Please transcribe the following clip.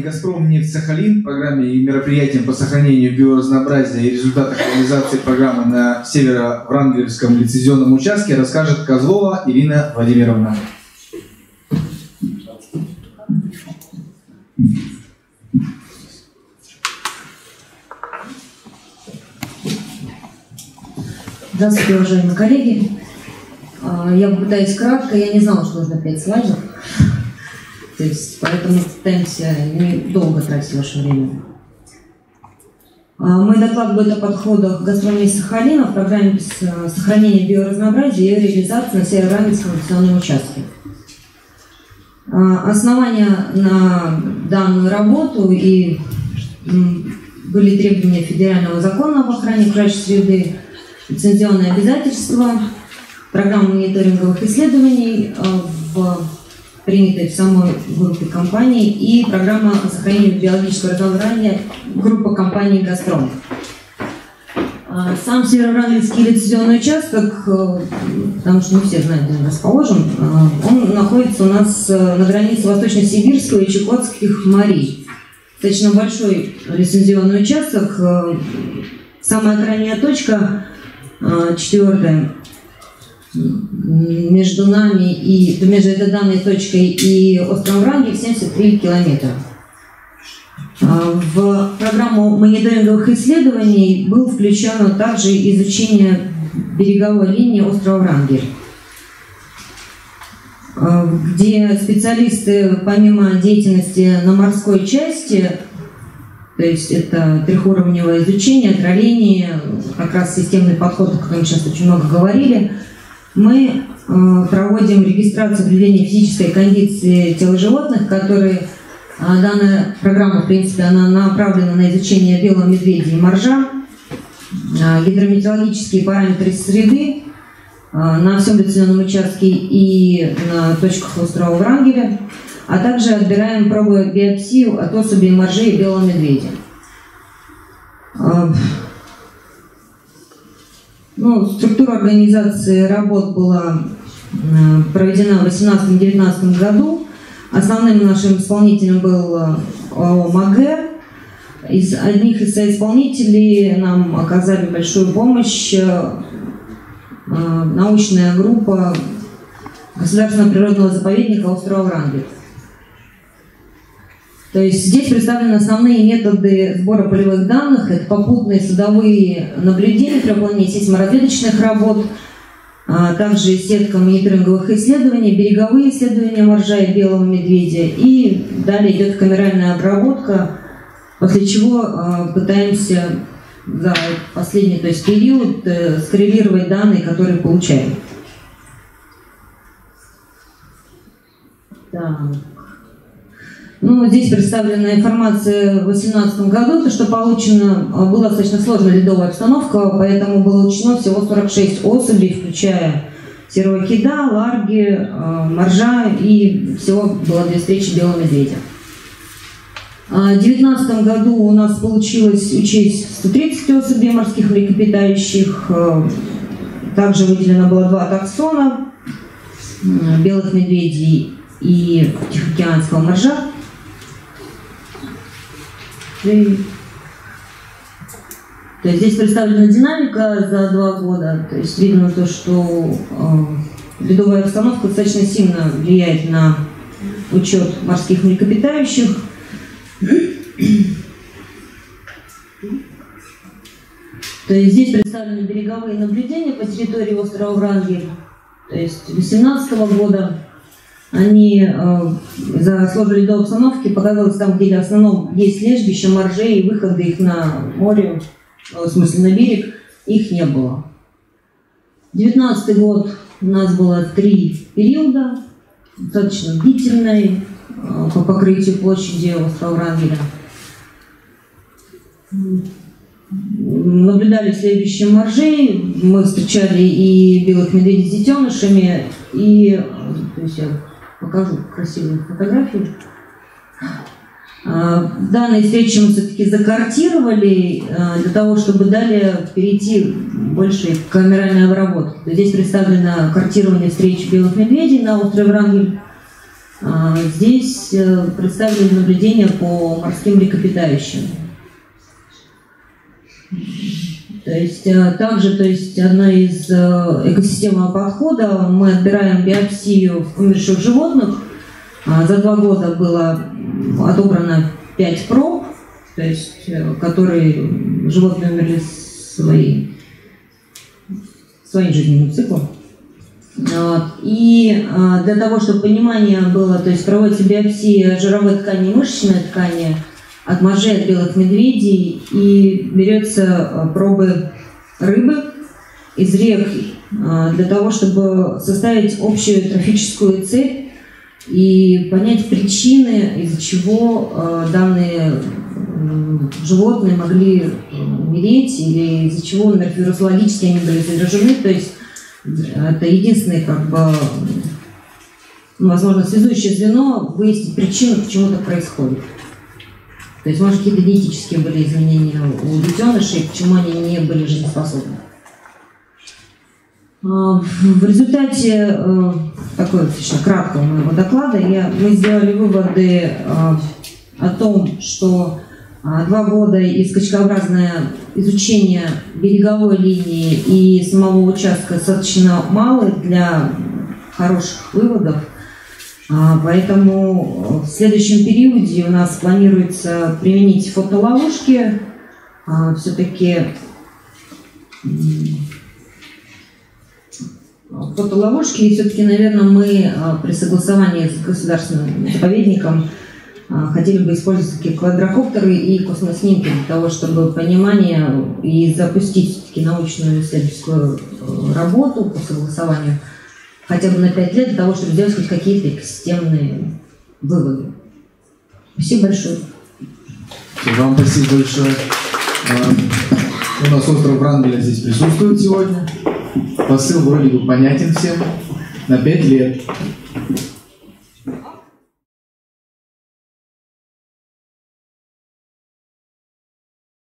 компанией «Газпром нефть Сахалин» программе и мероприятиям по сохранению биоразнообразия и результатах реализации программы на северо-врангельском лицензионном участке расскажет Козлова Ирина Владимировна. Здравствуйте, уважаемые коллеги. А, я попытаюсь кратко, я не знала, что нужно 5 слайдов. То есть, поэтому пытаемся недолго тратить ваше время. А, мой доклад будет о подходах гастрономии Сахалина в программе сохранения биоразнообразия и реализации на Северо-Раминском авиационном участке. А, основания на данную работу и были требования федерального закона об охране окружающей среды, лицензионные обязательства, программа мониторинговых исследований э, в принятой в самой группе компаний и программа сохранения биологического разнообразия группа компаний «Газпром». А, сам Северо-Врангельский лицензионный участок, э, потому что не все знают, где он расположен, э, он находится у нас на границе Восточно-Сибирского и Чукотских морей. Достаточно большой лицензионный участок. Самая крайняя точка а, четвертое. Между нами и между этой данной точкой и островом Ранги 73 километра. А, в программу мониторинговых исследований был включено также изучение береговой линии острова Врангель, а, где специалисты помимо деятельности на морской части то есть это трехуровневое изучение, тролление, как раз системный подход, о котором сейчас очень много говорили. Мы э, проводим регистрацию определения физической кондиции тела животных, которые э, данная программа, в принципе, она направлена на изучение белого медведя и моржа, э, гидрометеорологические параметры среды на всем лицензионном участке и на точках острова Врангеля – а также отбираем пробы биопсию от особей моржей и белого медведя. Ну, структура организации работ была э, проведена в 2018-2019 году. Основным нашим исполнителем был э, ОАО МАГЭР. Из одних из соисполнителей нам оказали большую помощь э, научная группа Государственного природного заповедника острова Врангель. То есть здесь представлены основные методы сбора полевых данных. Это попутные судовые наблюдения при выполнении сейсморазведочных работ, а также сетка мониторинговых исследований, береговые исследования моржа и белого медведя. И далее идет камеральная обработка, после чего а, пытаемся за последний то есть период э, скоррелировать данные, которые получаем. Так. Ну, здесь представлена информация в 2018 году, то, что получено, а, была достаточно сложная ледовая обстановка, поэтому было учтено всего 46 особей, включая серого кида, ларги, а, моржа и всего было две встречи белого медведя. А, в 2019 году у нас получилось учесть 130 особей морских млекопитающих. Также выделено было два таксона белых медведей и тихоокеанского моржа. И... То есть здесь представлена динамика за два года. То есть видно то, что э, ледовая обстановка достаточно сильно влияет на учет морских млекопитающих. То есть здесь представлены береговые наблюдения по территории острова Врангель. То есть 2018 года они э, за сложной ледовой обстановки показалось там, где в основном есть лежбище, моржей и выходы их на море, э, в смысле на берег, их не было. Девятнадцатый год у нас было три периода, достаточно длительный э, по покрытию площади острова Врангеля. Наблюдали следующие моржей, мы встречали и белых медведей с детенышами, и то есть покажу красивую фотографию. А, данные встречи мы все-таки закартировали а, для того, чтобы далее перейти больше к камеральной обработке. Здесь представлено картирование встреч белых медведей на острове Врангель. А, здесь э, представлены наблюдения по морским млекопитающим. То есть э, также, то есть одна из э, экосистемного подхода, мы отбираем биопсию умерших животных. А, за два года было отобрано пять проб, то есть которые животные умерли свои, своим жизненным циклом. И а, для того, чтобы понимание было, то есть проводится биопсия жировой ткани и мышечной ткани от моржей, от белых медведей, и берется а, пробы рыбы из рек а, для того, чтобы составить общую трофическую цепь и понять причины, из-за чего данные животные могли умереть или из-за чего, например, вирусологически они были заражены. То есть это единственное, как бы, ну, возможно, связующее звено выяснить причину, почему это происходит. То есть, может, какие-то генетические были изменения у детенышей, почему они не были жизнеспособны. А, в результате э, такой еще краткого моего доклада я, мы сделали выводы э, о том, что а, два года и скачкообразное изучение береговой линии и самого участка достаточно мало для хороших выводов. А, поэтому в следующем периоде у нас планируется применить фотоловушки. А, Все-таки фотоловушки, и все-таки, наверное, мы при согласовании с государственным заповедником а, хотели бы использовать такие квадрокоптеры и космоснимки для того, чтобы понимание и запустить все-таки научную исследовательскую э, работу по согласованию хотя бы на 5 лет для того, чтобы сделать хоть какие-то экосистемные выводы. Спасибо большое. Вам спасибо большое. А, у нас остров Врангеля здесь присутствует сегодня. Посыл вроде бы понятен всем. На 5 лет.